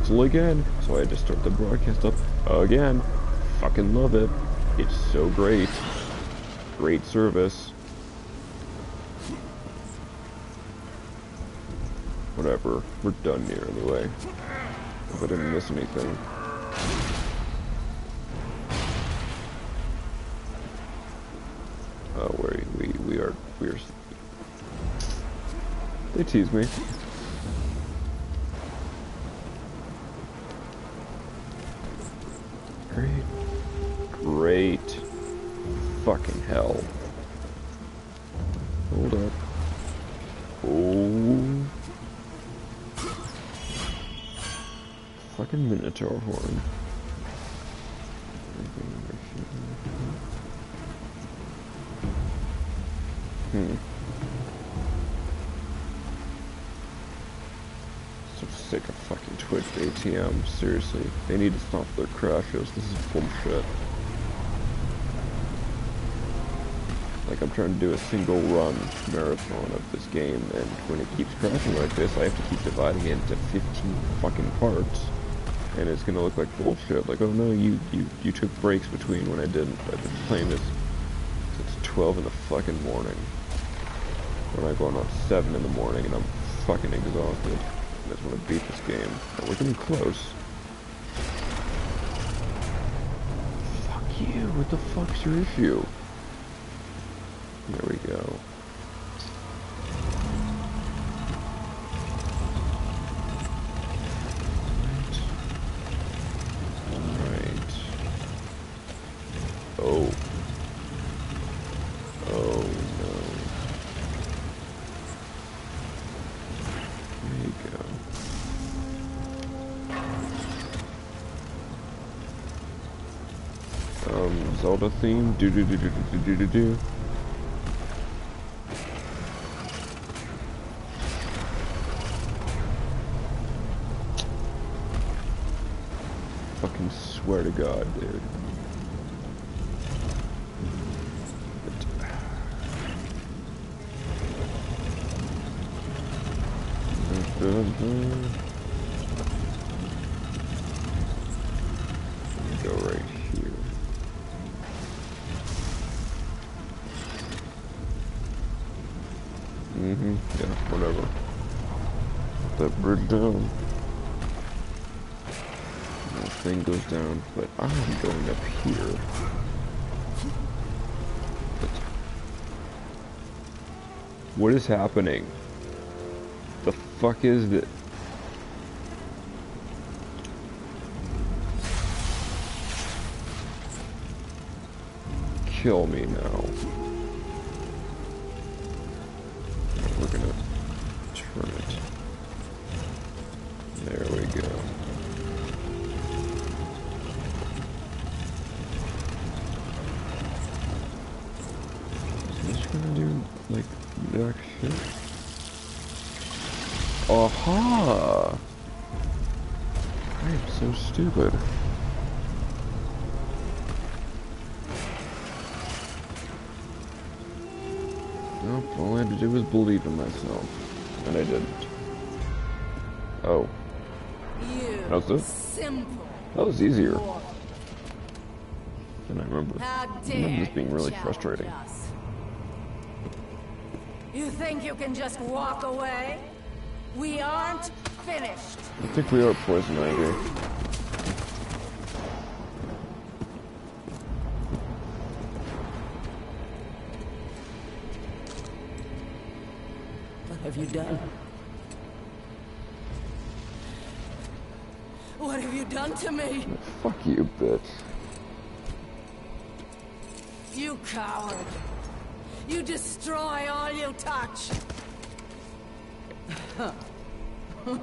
cancel again. So I had to start the broadcast up again. Fucking love it. It's so great. Great service. Whatever. We're done here anyway. Hope I didn't miss anything. Oh, we we we are we are. They tease me. Hell. Hold up. Oh. Fucking Minotaur horn. Hmm. So sick of fucking Twitch ATM. Seriously. They need to stop their crashes. This is bullshit. Like I'm trying to do a single run marathon of this game and when it keeps crashing like this I have to keep dividing it into 15 fucking parts and it's gonna look like bullshit. Like, oh no, you, you, you took breaks between when I didn't. I've been playing this since 12 in the fucking morning. When I going on 7 in the morning and I'm fucking exhausted. I just want to beat this game. We're getting close. Fuck you, what the fuck's your issue? Do do do do do do do do. Fucking swear to God, dude. Down, but I'm going up here. What is happening? The fuck is that? Kill me now. Frustrating. You think you can just walk away? We aren't finished. I think we are poison ivy.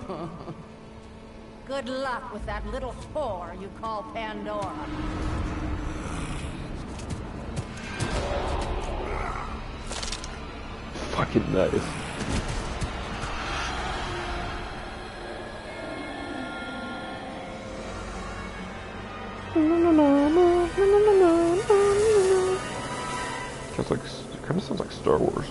Good luck with that little whore you call Pandora. Fucking nice. Sounds like, kind of sounds like Star Wars.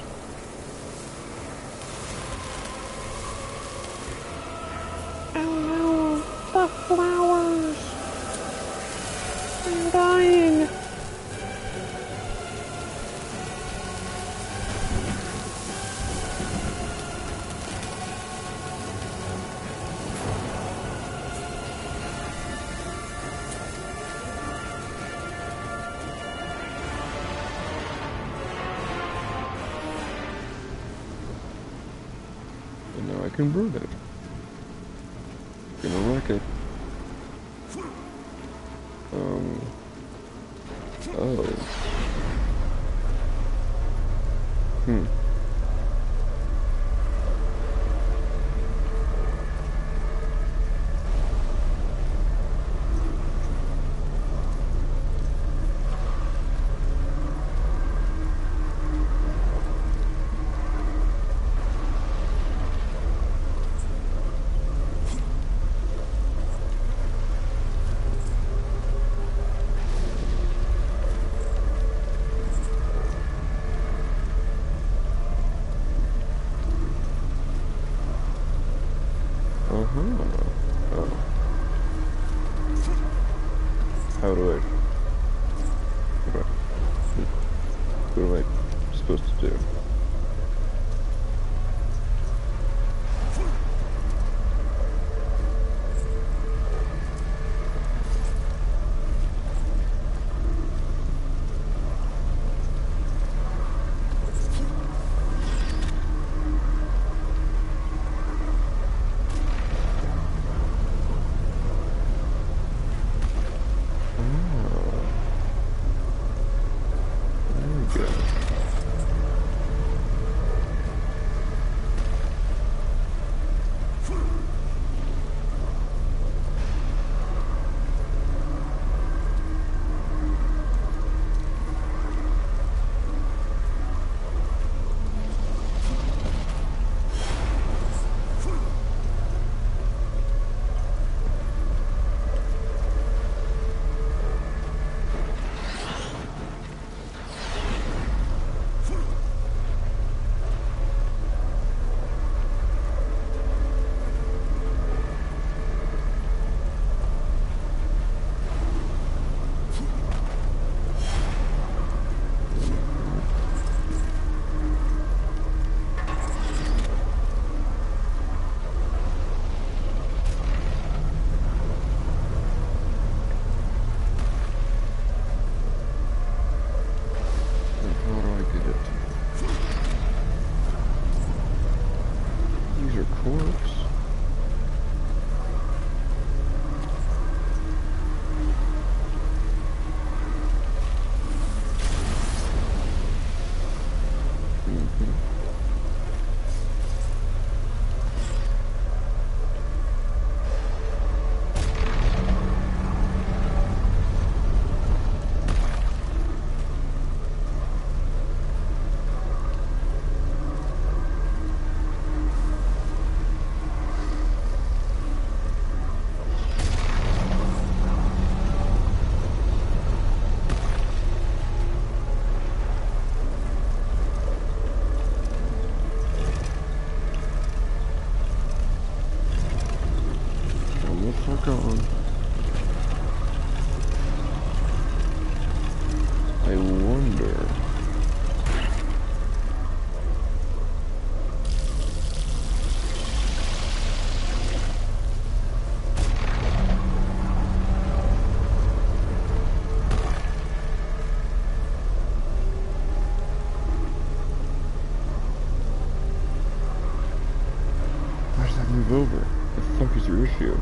move over. What the fuck is your issue?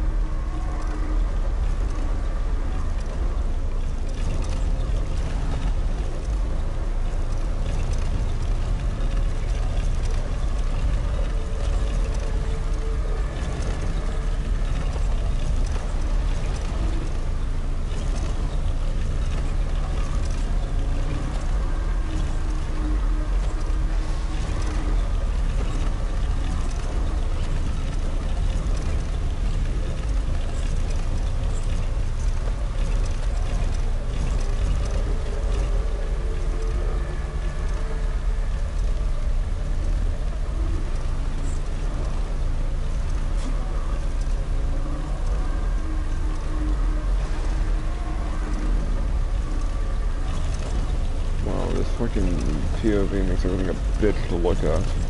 POV makes everything a bitch to look at.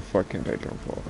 the fucking bedroom floor.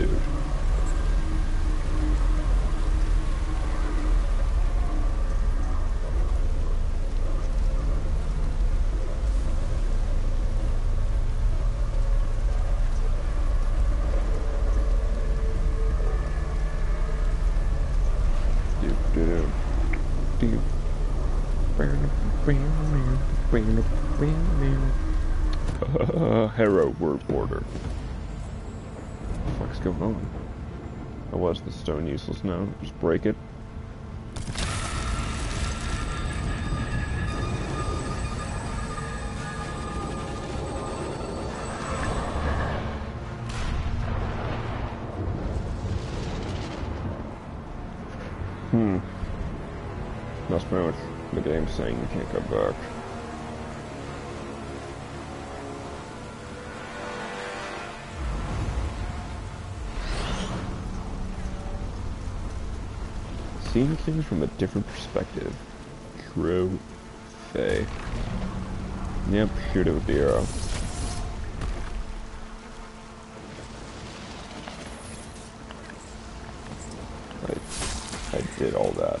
dude. useless now. Just break it. Hmm. That's pretty much the game saying you can't go back. seeing things from a different perspective. True. Fay. Yep, shoot it with the arrow. I, I did all that.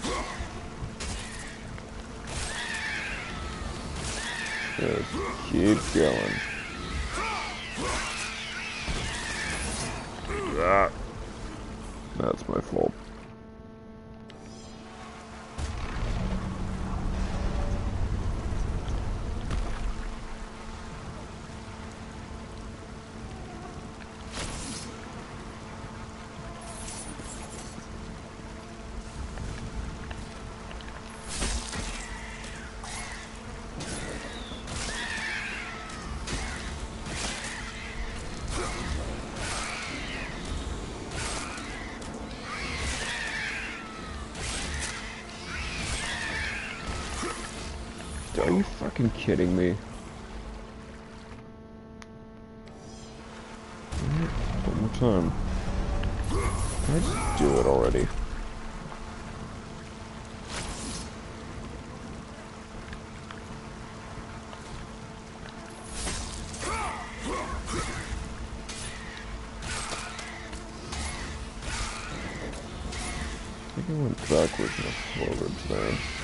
Just keep going. Do it already? I went backwards and forwards there.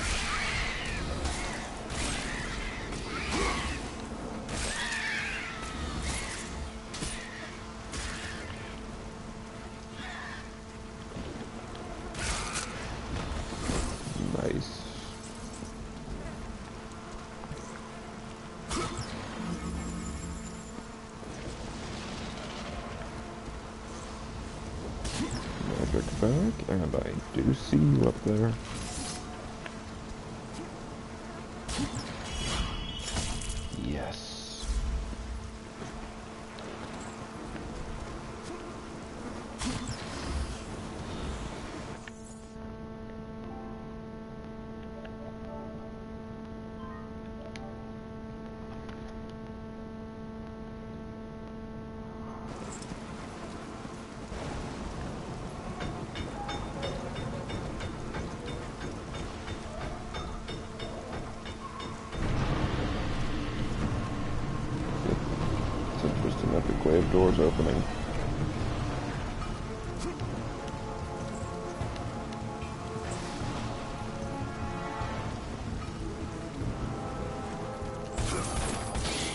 Doors opening.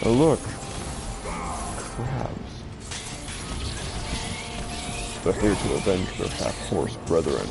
Oh look! Crabs. They're here to avenge their half-horse brethren.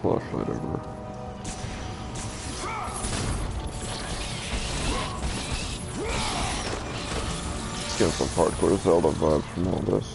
Flashlight ever. Getting some hardcore Zelda vibes from all this.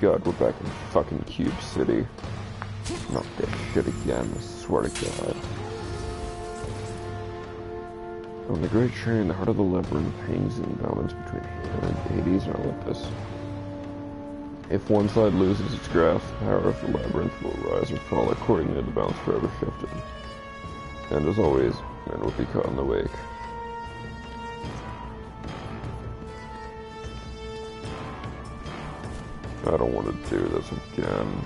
God, we're back in fucking Cube City. Not this shit again, I swear to god. On the Great Train, the heart of the labyrinth hangs in balance between Hades and Olympus. If one side loses its grasp, the power of the labyrinth will rise or fall according to the balance forever shifted. And as always, men will be caught in the wake. I don't want to do this again.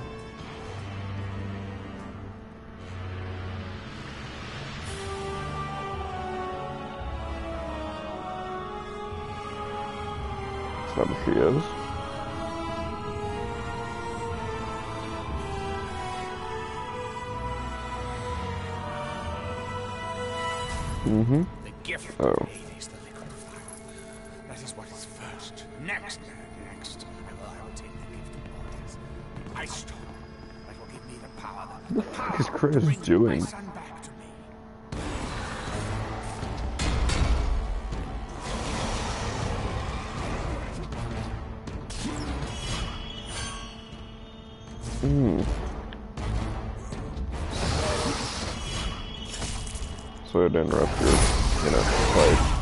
Is that she is? Mm-hmm. The gift Oh. Chris bring doing? My son back to. Hmm. So to interrupt your, you know, fight.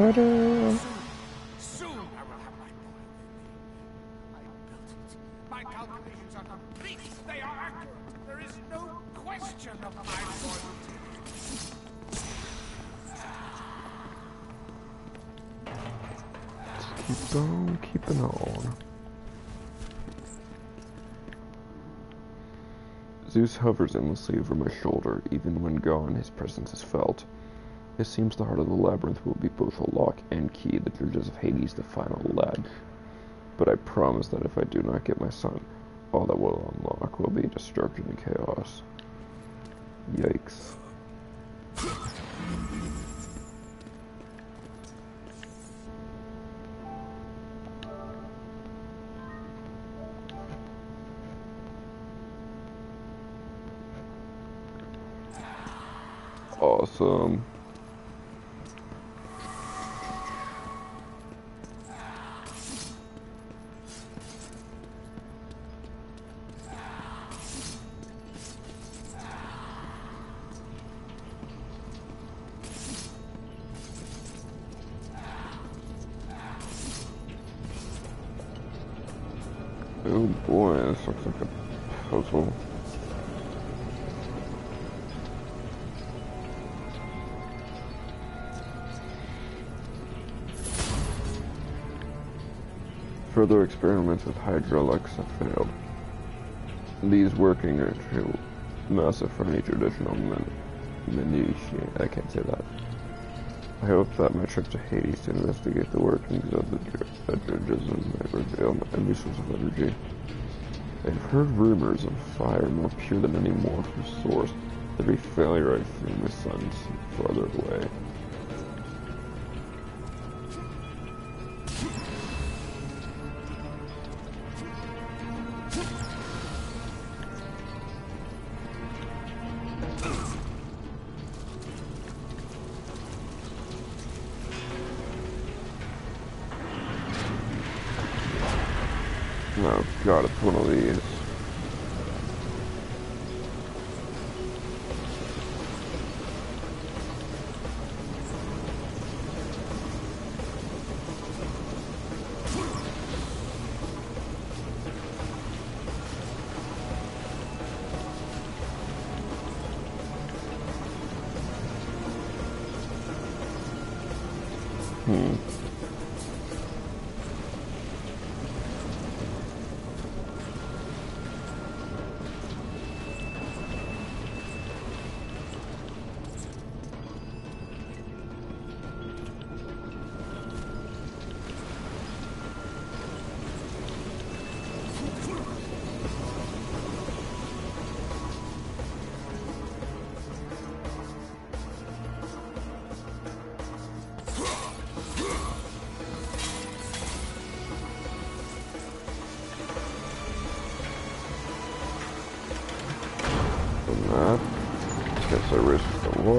Loyalty. Keep on on. Zeus hovers endlessly over my shoulder, even when gone, his presence is felt. It seems the heart of the labyrinth will be both a lock and key, the judges of Hades the final lad. But I promise that if I do not get my son, all that will unlock will be destruction and chaos. Yikes. Awesome. Further experiments with hydraulics have failed. These working are too massive for any traditional men. I can't say that. I hope that my trip to Hades to investigate the workings of the Dredgism may reveal any source of energy. I have heard rumors of fire more pure than any mortal source. Every failure I feel my sons farther away.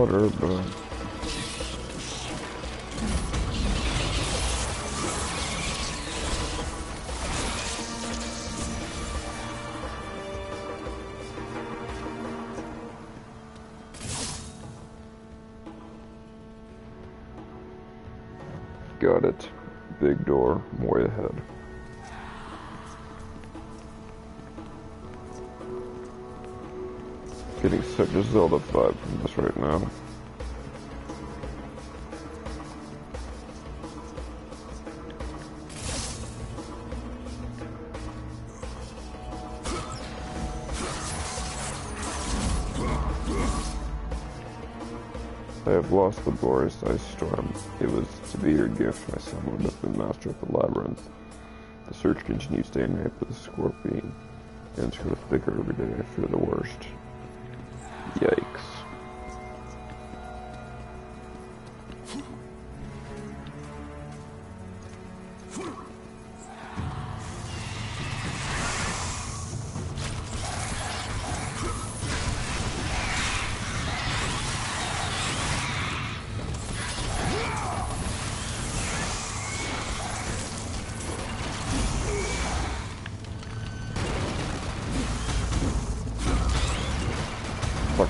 Water, but... Got it. Big door, way ahead. Getting such a Zelda The glorious ice storm. It was to be your gift, my son would have been master of the labyrinth. The search continues day and night for the scorpion, and it's growing thicker every day. Fear the worst. Yikes.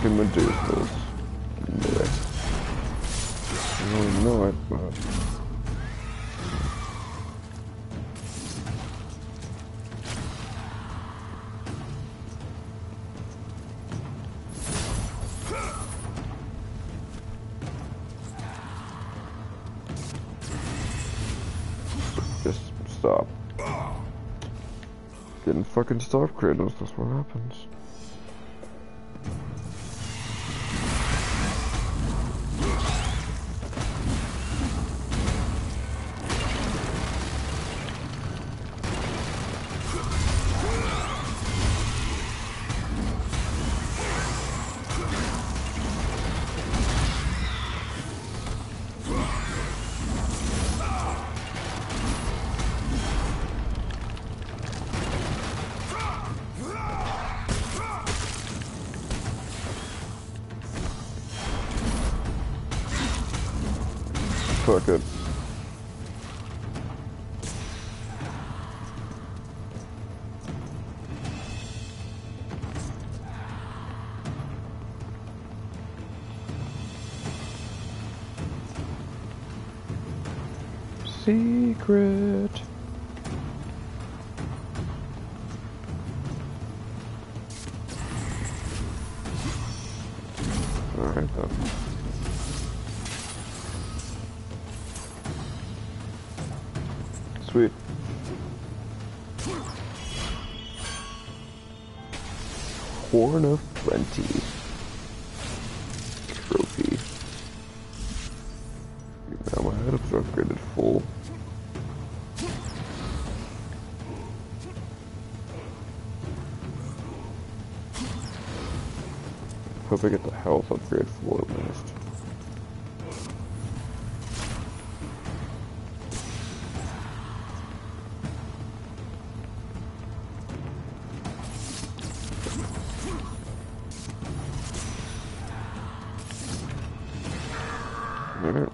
Fucking Medusas. Yeah. I don't know it, but... Fucking stop, Kratos, that's what happens.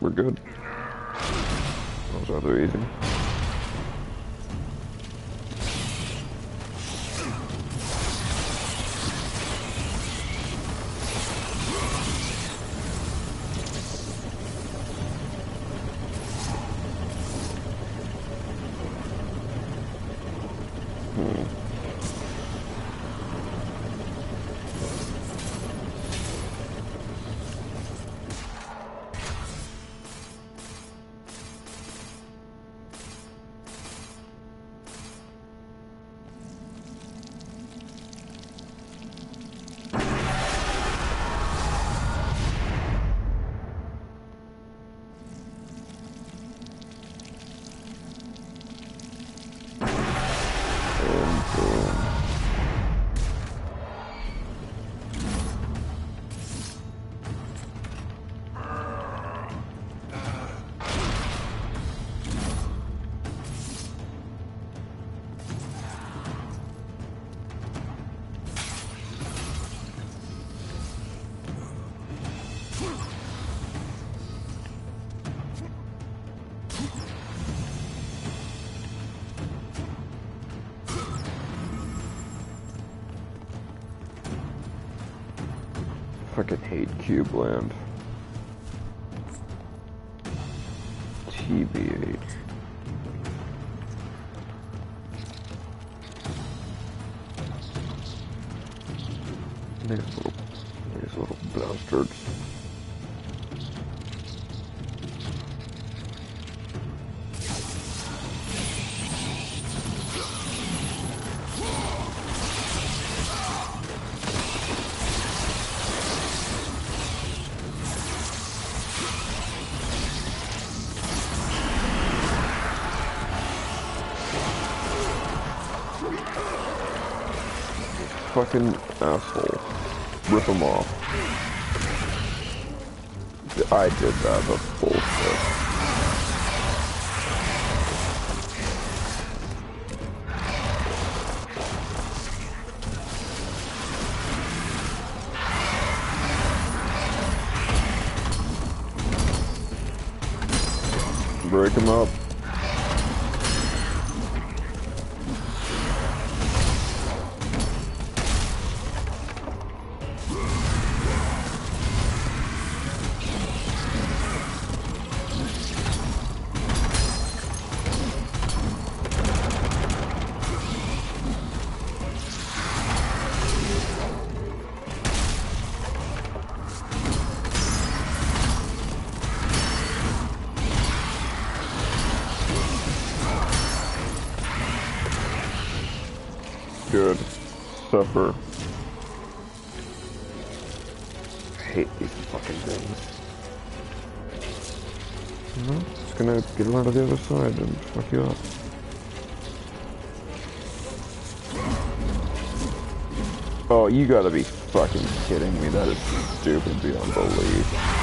We're good. That was rather easy. Cube Land. Fucking asshole. Rip him off. I did that, that's bullshit. Break him up. You gotta be fucking kidding me. That is stupid beyond belief.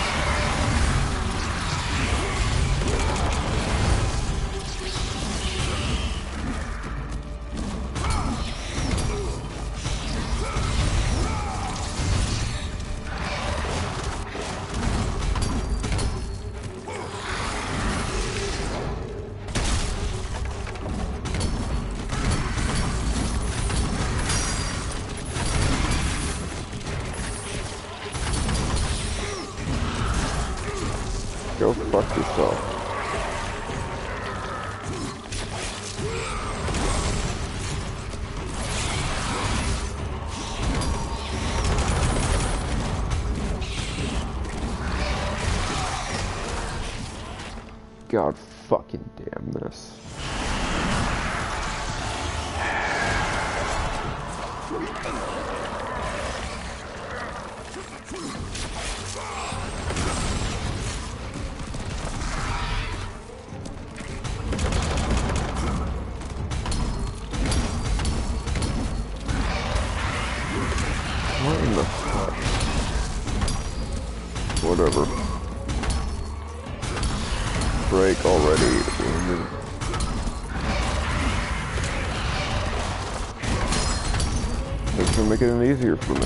It easier for me.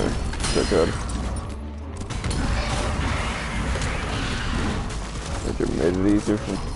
Dickhead. Think it made it easier for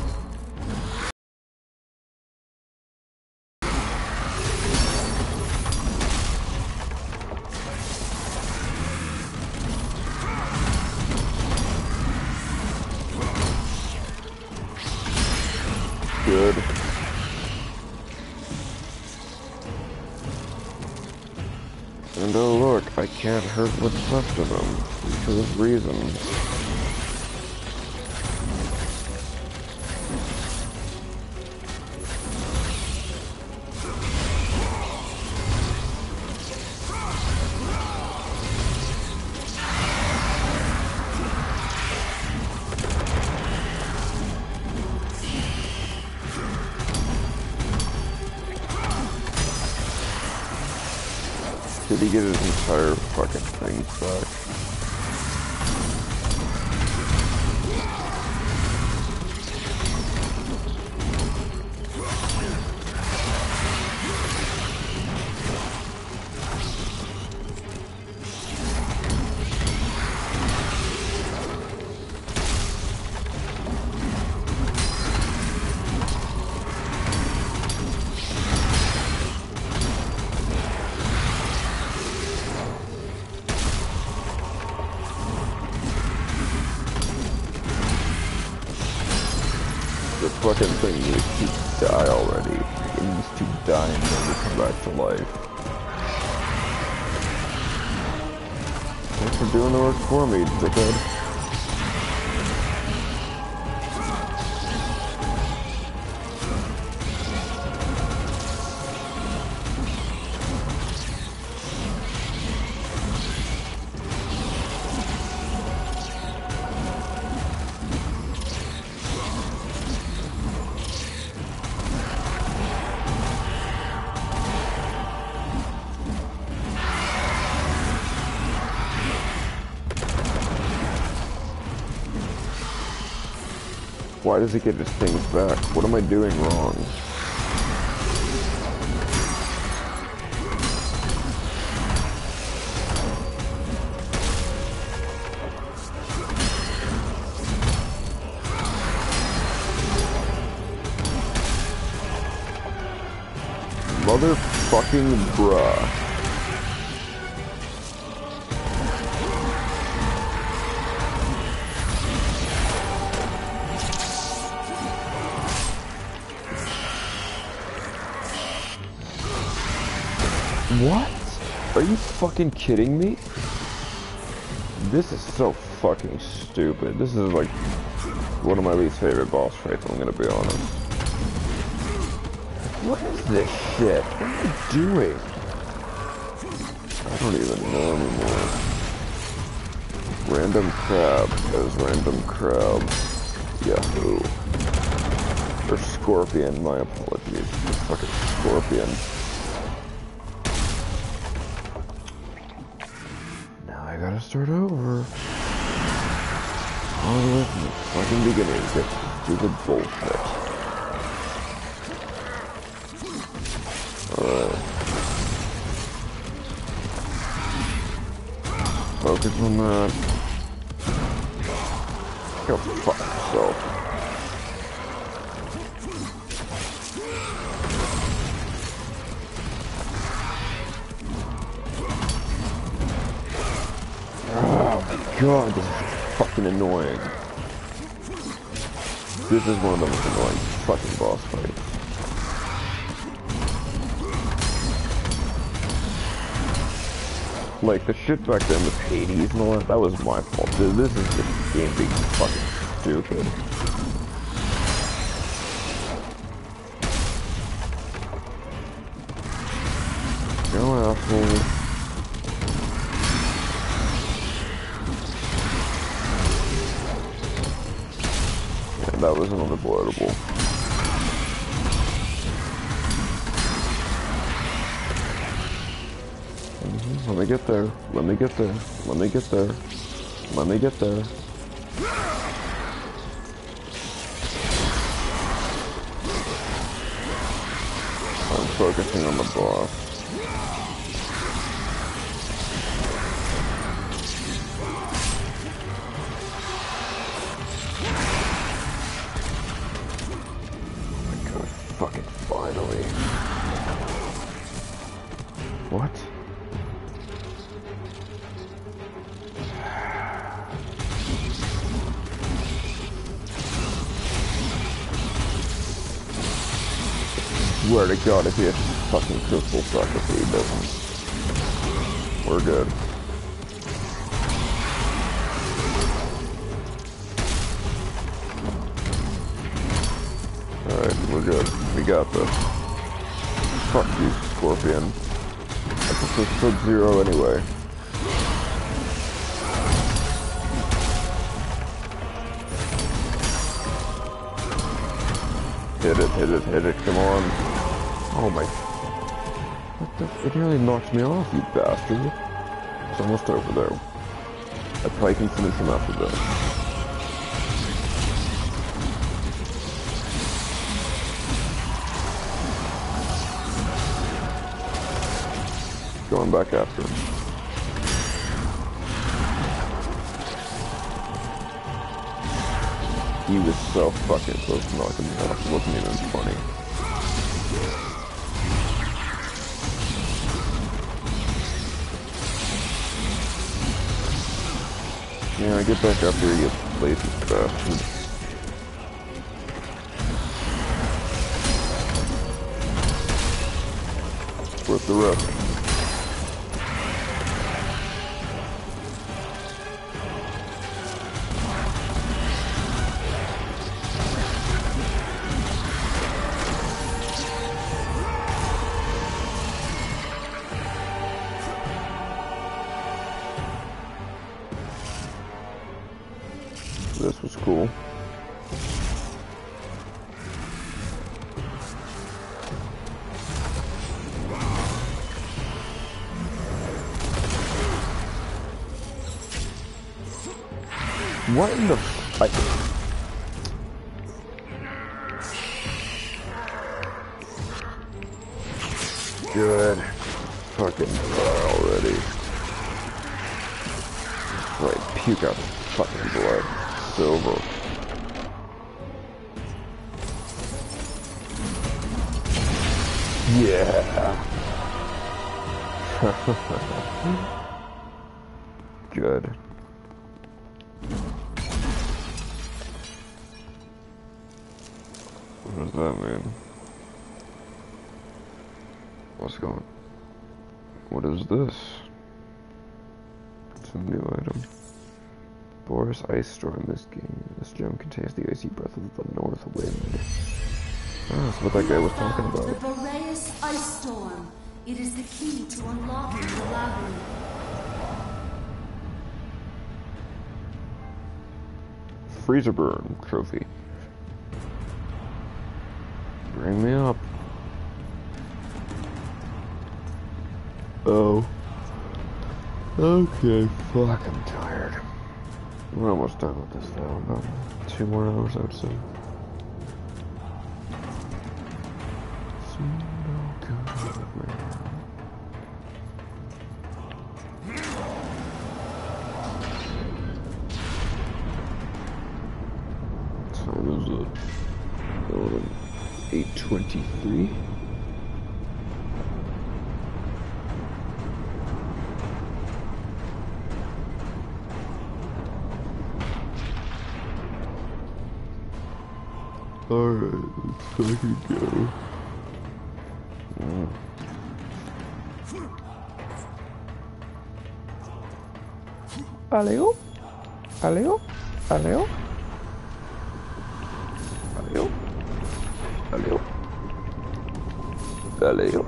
The fucking thing needs to die already. It needs to die and never come back to life. Thanks for doing the work for me, dickhead. Why does he get his things back? What am I doing wrong? Motherfucking bruh. Fucking kidding me? This is so fucking stupid. This is like one of my least favorite boss fights, I'm gonna be honest. What is this shit? What am I doing? I don't even know anymore. Random crab as random crab. Yahoo. Or scorpion, my apologies. Fucking scorpion. Start over. All the way from the fucking beginning. Get stupid bullshit. Alright. Focus on that. Go fuck yourself. God, this is fucking annoying. This is one of the most annoying fucking boss fights. Like, the shit back then with Hades and all that, that was my fault. Dude, This is just game being fucking stupid. Go. Yeah, was. Mm-hmm. Let me get there. Let me get there. Let me get there. Let me get there. I'm focusing on the boss. God if he has fucking crystal prophecy, he doesn't. We're good. Alright, we're good. We got this. Fuck you, Scorpion. I prefer Sub-Zero anyway. Hit it, hit it, hit it, come on. Oh my... What the... It nearly knocked me off, you bastard. It's almost over there. I probably can finish him after this. Going back after him. He was so fucking close to knocking me off. It wasn't even funny. Yeah, get back up here, you lazy bastard. Worth the risk. Freezer burn trophy. Bring me up. Oh. Okay, fuck, I'm tired. We're almost done with this though. About two more hours, I would say. 53. Alright, let's fucking go. Wow. Allez-o Aleo?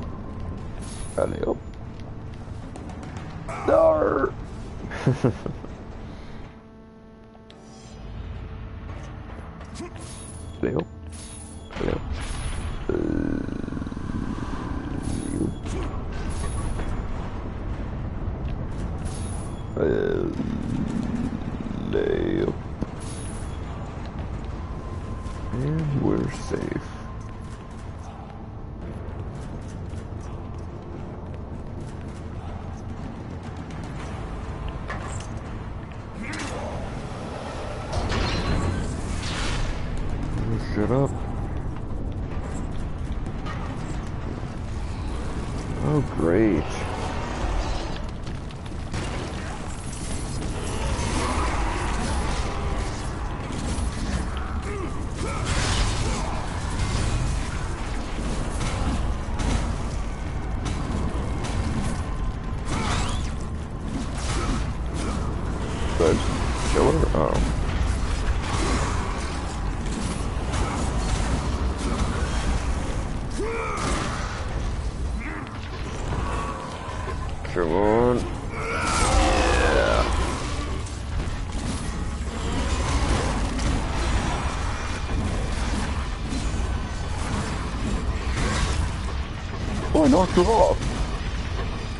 I knocked her off.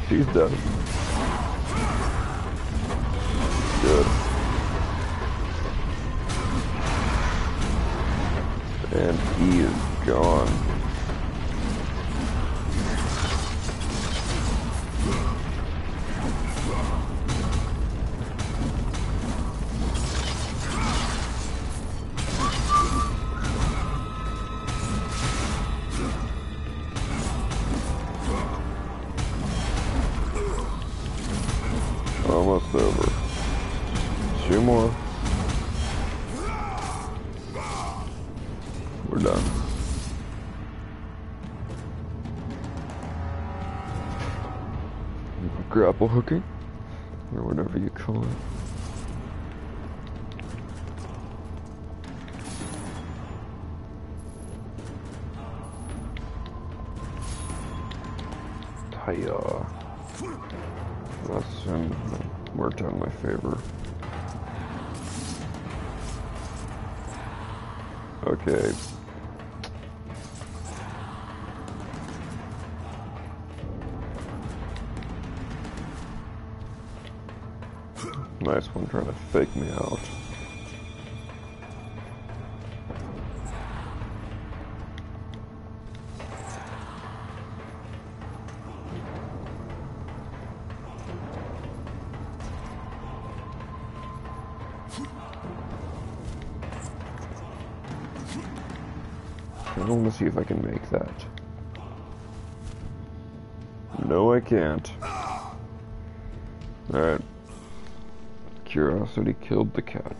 She's dead. Good. And he is gone. See if I can make that. No, I can't. Alright. Curiosity killed the cat.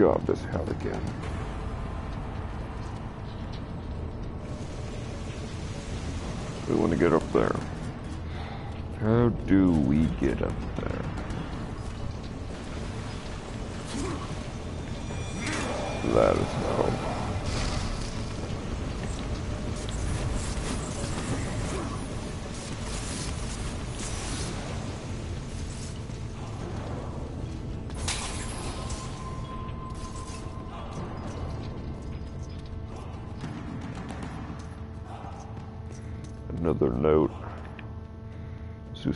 God, this hell again. We want to get up there. How do we get up there? That is how.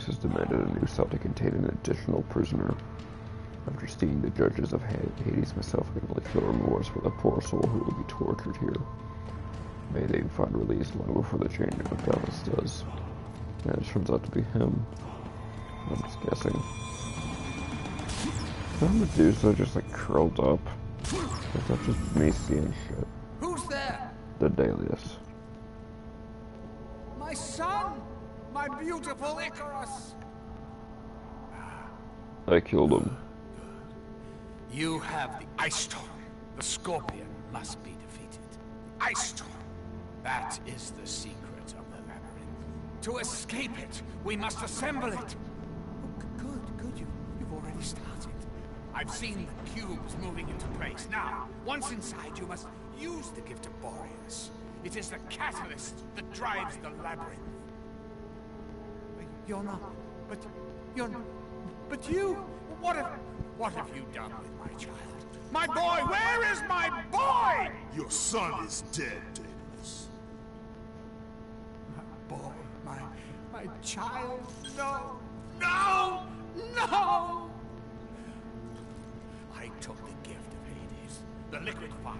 Has demanded a new cell to contain an additional prisoner. After seeing the judges of Hades myself, I can only feel remorse for the poor soul who will be tortured here. May they find release long before the change of Daedalus does. And it turns out to be him. I'm just guessing. Is that Medusa just like curled up? Is that just me seeing shit? Who's there? The Daedalus. My son! My beautiful Icarus! I killed him. You have the Ice Storm. The Scorpion must be defeated. Ice Storm. That is the secret of the labyrinth. To escape it, we must assemble it. Oh, good, good. You, you've already started. I've seen the cubes moving into place. Now, once inside, you must use the gift of Boreas. It is the catalyst that drives the labyrinth. You're not, but you're not. But you, what have, what have you done with my child? My boy, where is my boy? Your son is dead, Daedalus. My boy, my, my child, no, no, no! I took the gift of Hades, the liquid fire,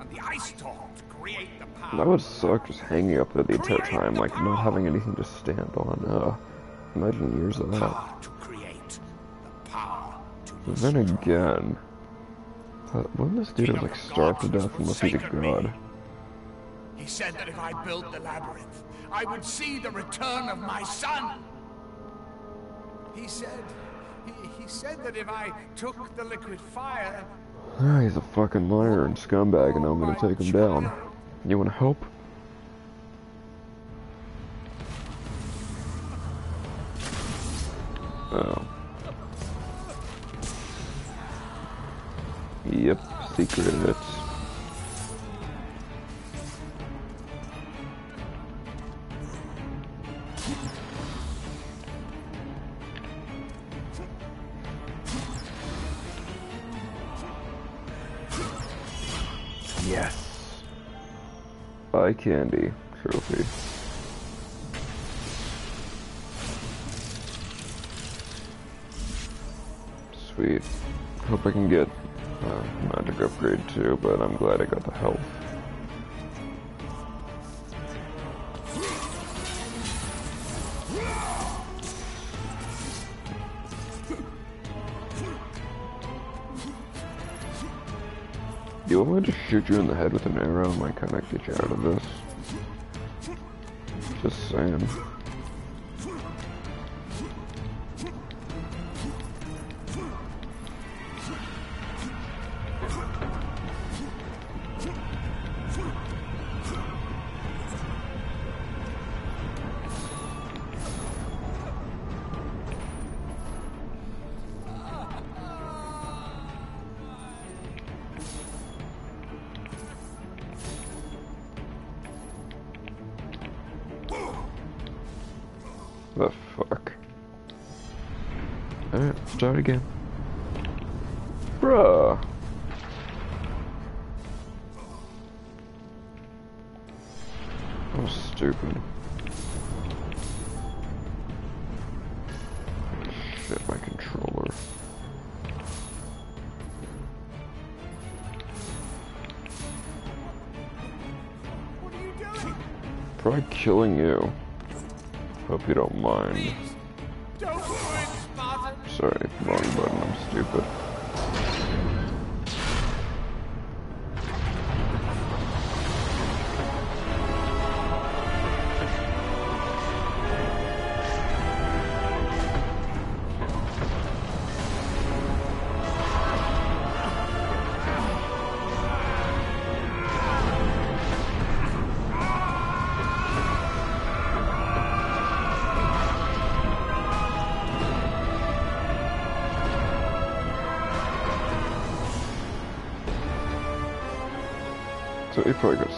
and the ice storm to create the power. That would suck just hanging up there the entire time, like not having anything to stand on. Uh, imagine years of that. to create, the power to But then again, uh, wouldn't this dude have like starved to death unless he's a god? He said that if I built the labyrinth, I would see the return of my son. He said, he, he said that if I took the liquid fire, Ah, he's a fucking liar and scumbag, and I'm gonna take him down. You wanna help? Oh. Yep, secret hits. Yes. Eye candy trophy. Sweet. Hope I can get uh, magic upgrade too, but I'm glad I got the health. Do you want me to shoot you in the head with an arrow and like kind of get you out of this? Just saying. Bruh. Was stupid. Shit, my controller. what are you doing? Probably killing you. Hope you don't mind. Don't do Sorry, wrong button, I'm stupid. So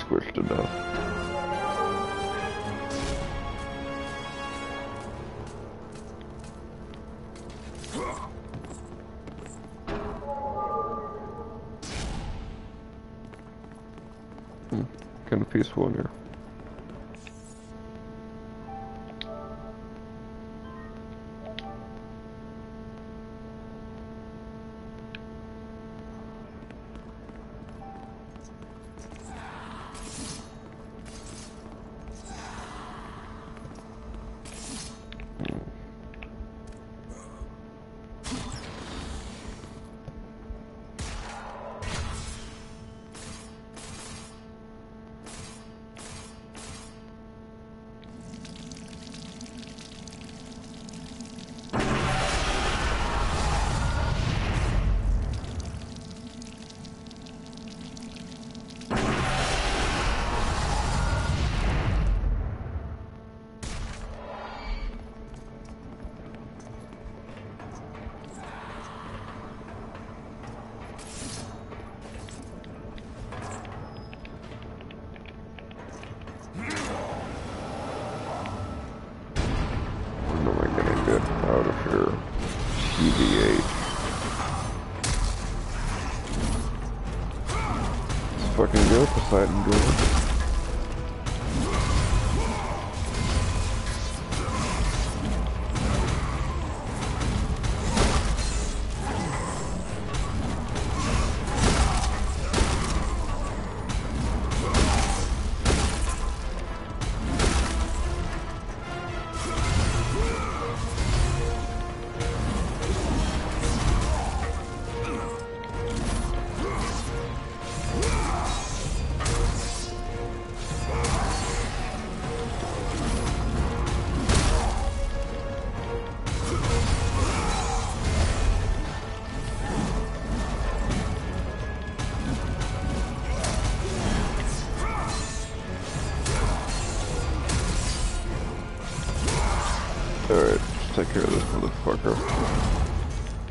fucking go,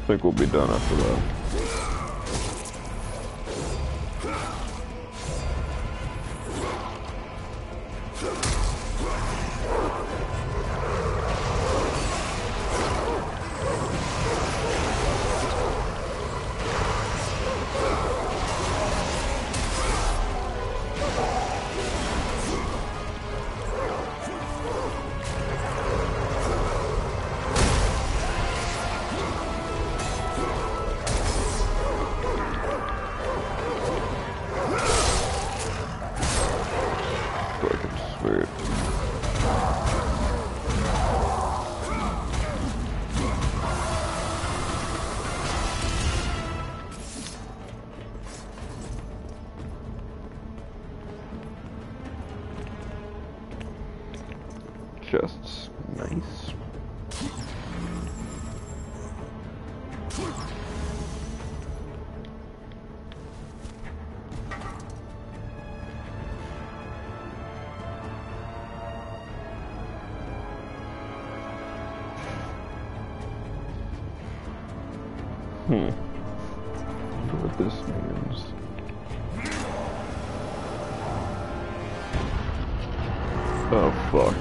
think we'll be done after that. Hmm. What this means. Oh fuck.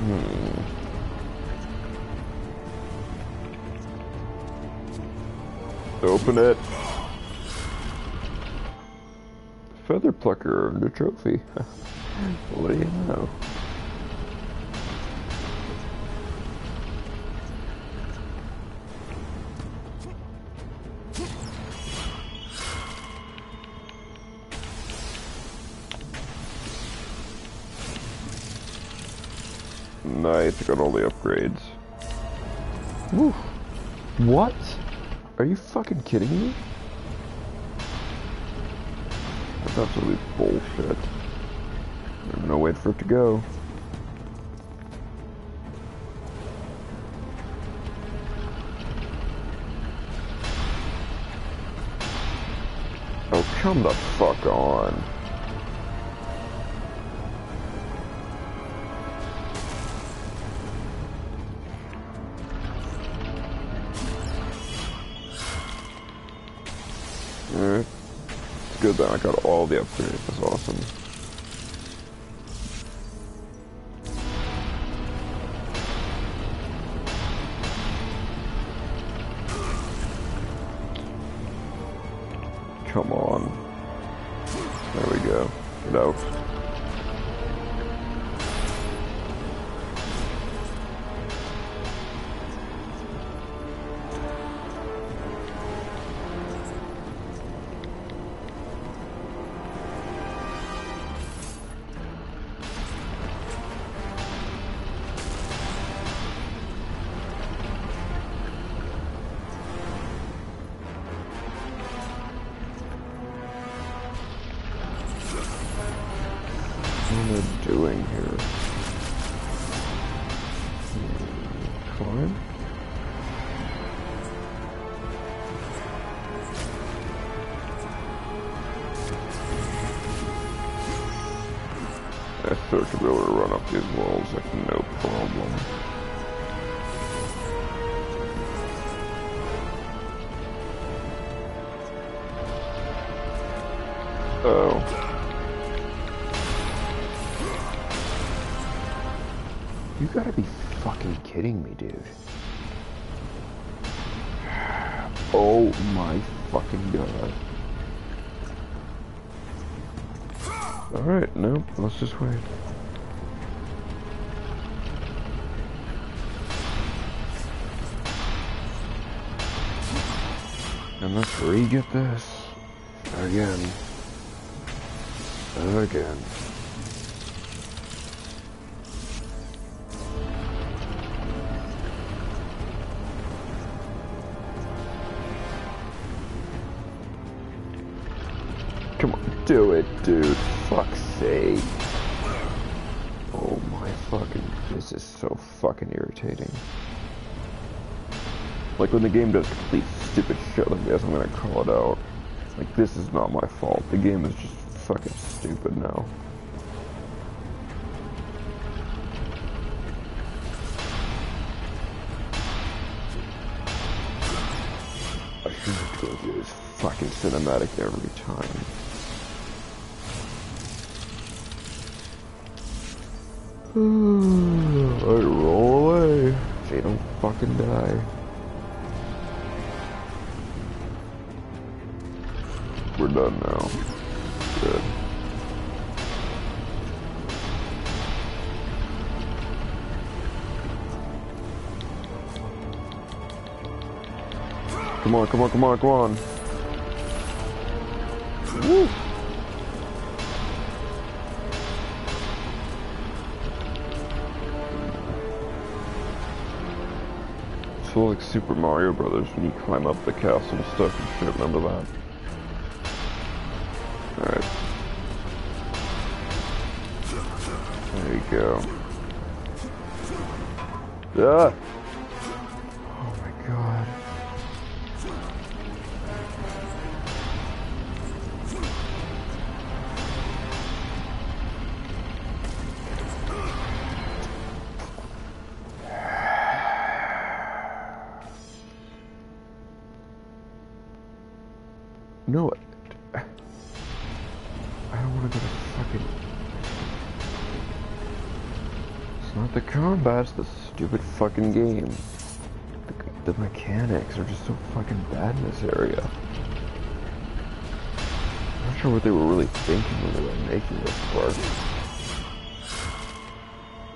Hmm. Open it. Feather plucker, new trophy. what do you know? I got all the upgrades. Woo. What? Are you fucking kidding me? That's absolutely bullshit. There's no way for it to go. Oh, come the fuck on. Good that I got all the upgrades. That's awesome. I doing gotta be fucking kidding me, dude? Oh my fucking god. Alright, no, let's just wait. And let's re-get this. Again. Again. Dude. Fuck's sake. Oh my fucking... This is so fucking irritating. Like when the game does complete stupid shit like this, I'm gonna call it out. Like this is not my fault. The game is just fucking stupid now. I should told you it's fucking cinematic every time. Mm, I roll away. They don't fucking die. We're done now. Good. Come on, come on, come on, come on. Woo. So like Super Mario Brothers when you climb up the castle and stuff and shit, remember that? Alright. There you go. Ah! Fucking game. The, the mechanics are just so fucking bad in this area. I'm not sure what they were really thinking when they were making this part.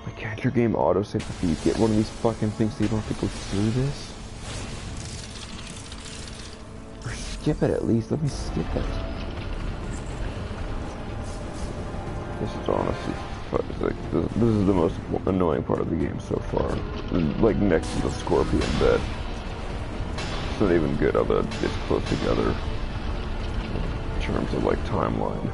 Like, can't your game autosave if you get one of these fucking things so you don't have to go through this? Or skip it at least, let me skip it. This is honestly, this, this is the most annoying part of the game so far. Like next to the scorpion bed. It's not even good that it's close together in terms of like timeline.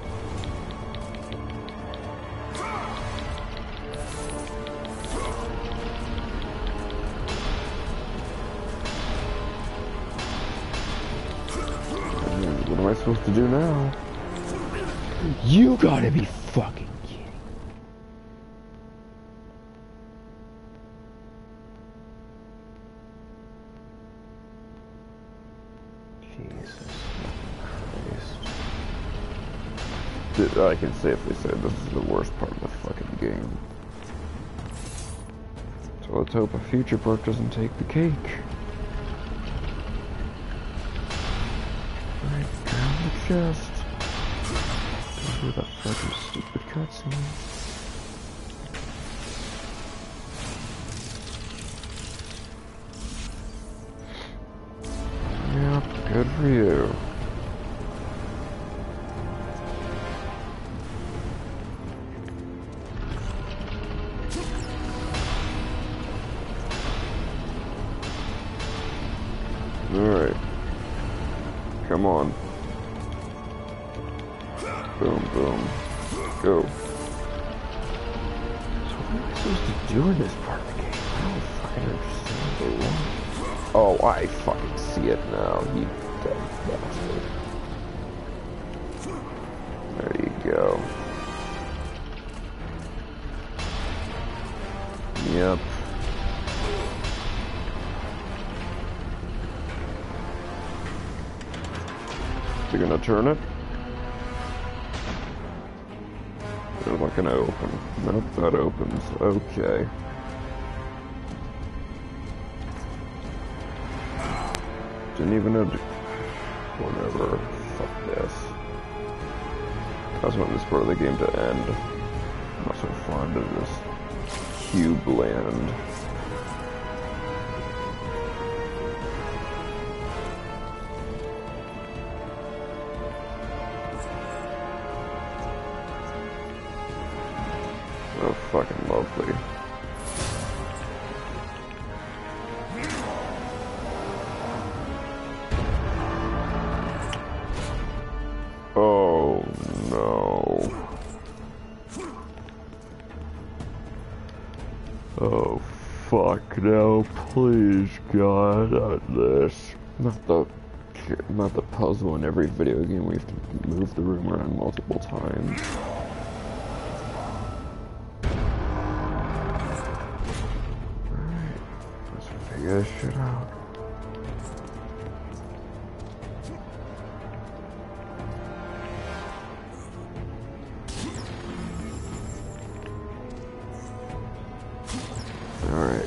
What am I supposed to do now? You gotta be fucking Th- I can safely say this is the worst part of the fucking game. So let's hope a future part doesn't take the cake. Right down the chest. Go through that fucking stupid cutscene. Yep, good for you. gonna turn it. Is that gonna open? Nope, that opens. Okay. Didn't even know. Whatever. Fuck this. I just want this part of the game to end. I'm also fond of this cube land. The not the puzzle in every video game we have to move the room around multiple times. Let's figure this shit out. Alright.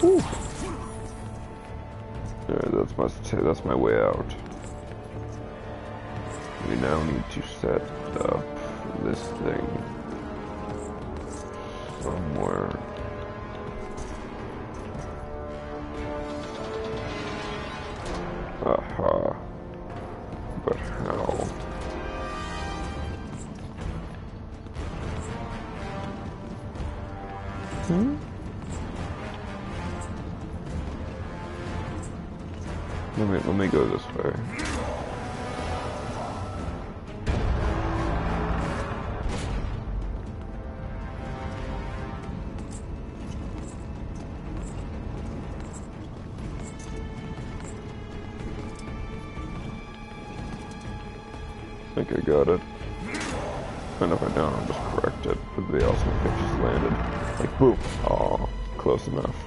Whew. My that's my way out. We now need to set up this thing somewhere. Close enough.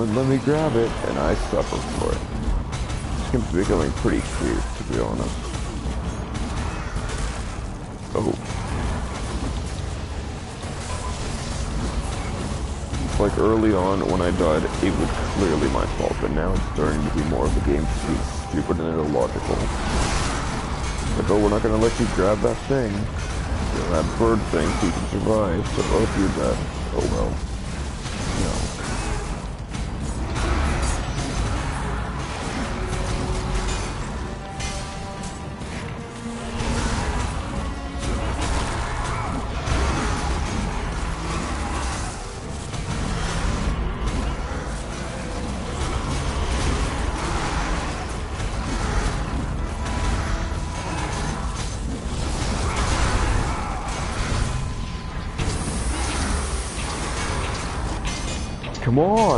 Wouldn't let me grab it, and I suffer for it. Game's becoming pretty cute, to be honest. Oh. Like early on when I died, it was clearly my fault, but now it's starting to be more of a game to be stupid and illogical. Like, oh, we're not gonna let you grab that thing. You know, that bird thing so you can survive, so oh, you're dead, oh well. Come on!